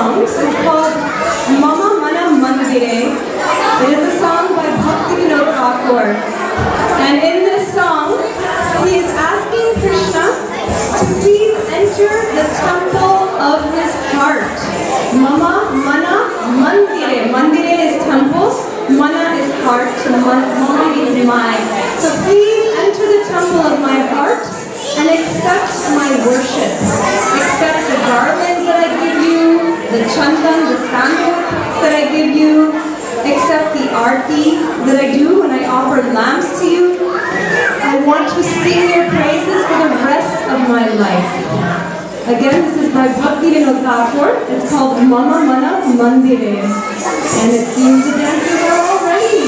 songs. It's called Mama Mana Mandire. It is a song by Bhakti Vinod Thakur. And in this song, he is asking Krishna to please enter the temple of his heart. Mama Mana Mandire. Mandire is temple. Mana is heart. Man- Mama means my. So please enter the temple of my heart and accept my worship. You, the that I give you. Accept the arti that I do when I offer lamps to you. I want to sing your praises for the rest of my life. Again, this is by Bhakti Vinod Thakur. It's called Mama Mana Mandire. And it seems the dancers are all ready.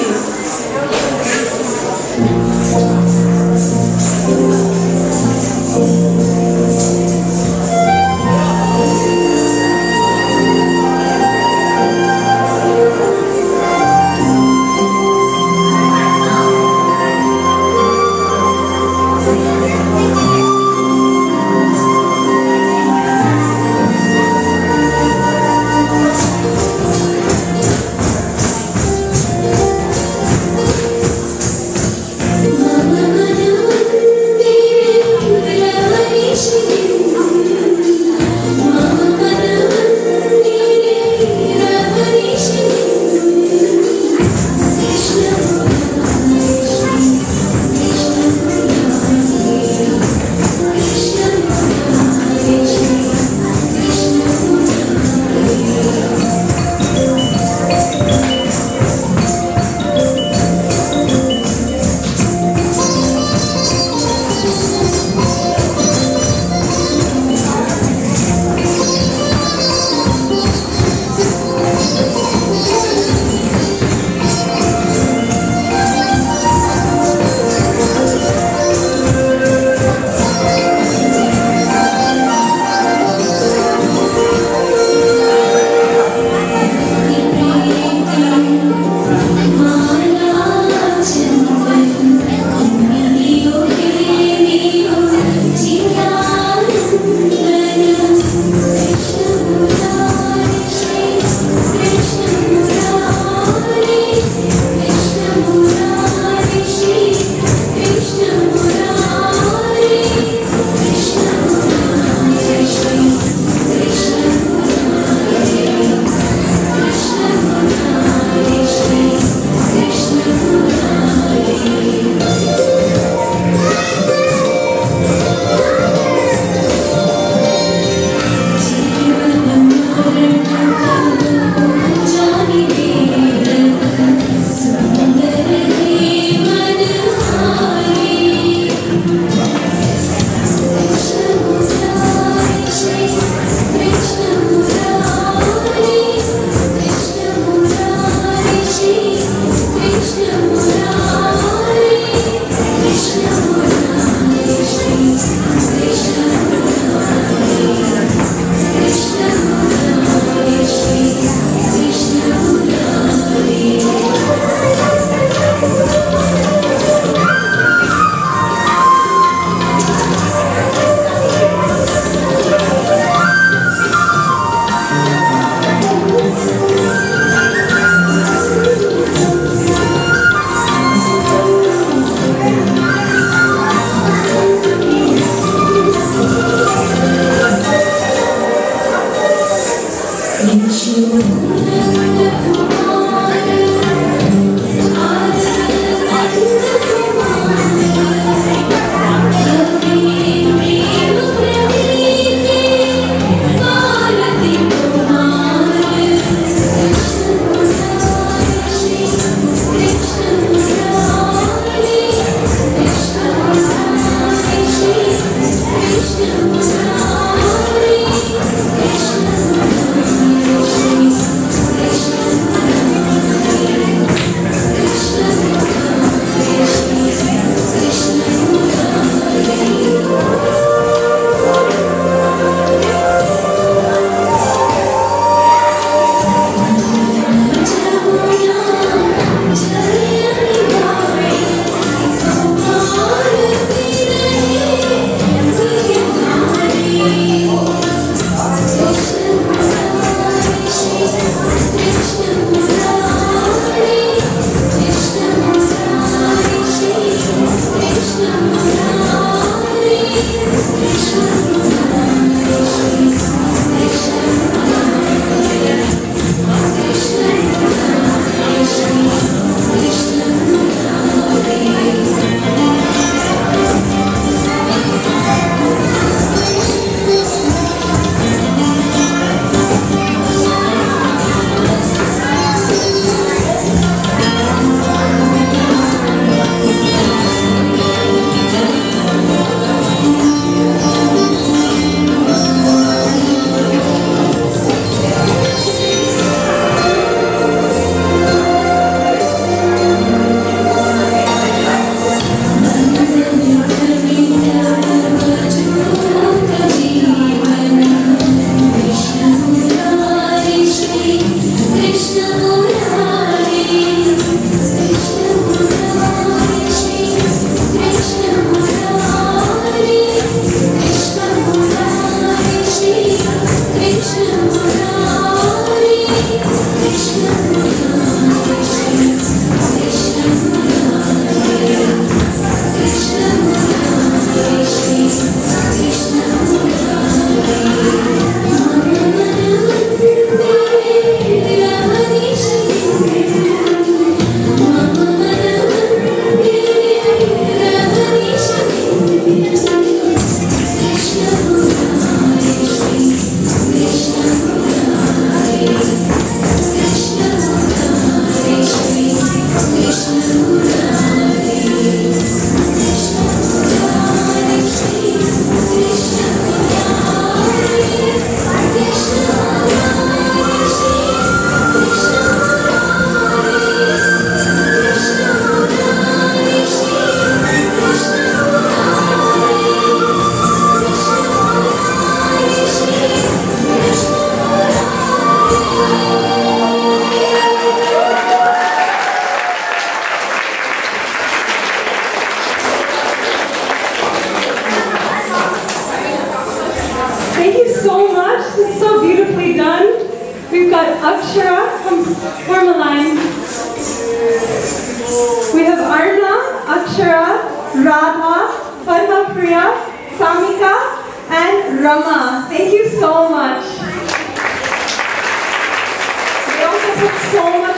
Akshara, come form a line. We have Arna, Akshara, Radha, Padma Priya, Samika, and Rama. Thank you so much. They also so much